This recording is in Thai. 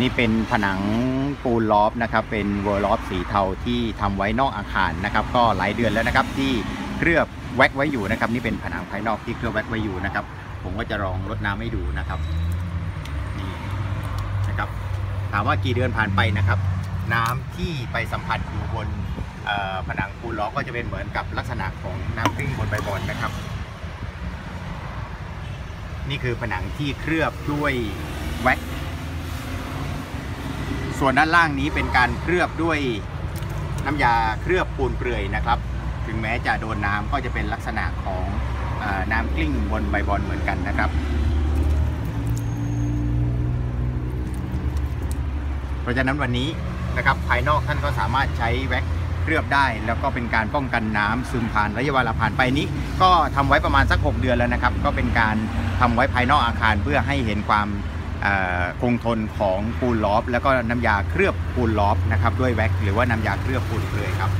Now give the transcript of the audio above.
นี่เป็นผนังปูนลอฟนะครับเป็นเวอร์ลอฟสีเทาที่ทำไว้นอกอาคารนะครับ ก็หลายเดือนแล้วนะครับที่เคลือบแว็กไว้อยู่นะครับ นี่เป็นผนังภายนอกที่เคลือบแว็กไว้อยู่นะครับ ผมก็จะลองรดน้ำให้ดูนะครับนี่นะครับ ถามว่ากี่เดือนผ่านไปนะครับ น้ำที่ไปสัมผัสอยู่บนผนังปูนล้อก็จะเป็นเหมือนกับลักษณะของน้ำกลิ้งบนใบบอลนะครับ นี่คือผนังที่เคลือบด้วยแว็ก ส่วนด้านล่างนี้เป็นการเคลือบด้วยน้ำยาเคลือบปูนเปลือยนะครับ ถึงแม้จะโดนน้ำก็จะเป็นลักษณะของอน้ำกลิ้งบนใบบอลเหมือนกันนะครับ เพราะฉะนั้นวันนี้นะครับภายนอกท่านก็สามารถใช้แว็กเคลือบได้ แล้วก็เป็นการป้องกันน้ำซึมผ่านระยะเวลาผ่านไปนี้ ก็ทำไว้ประมาณสัก 6 เดือนแล้วนะครับ ก็เป็นการทำไว้ภายนอกอาคารเพื่อให้เห็นความ คงทนของปูนลอฟแล้วก็น้ำยาเคลือบปูนลอฟนะครับด้วยแว็กหรือว่าน้ำยาเคลือบปูนเปลือยครับ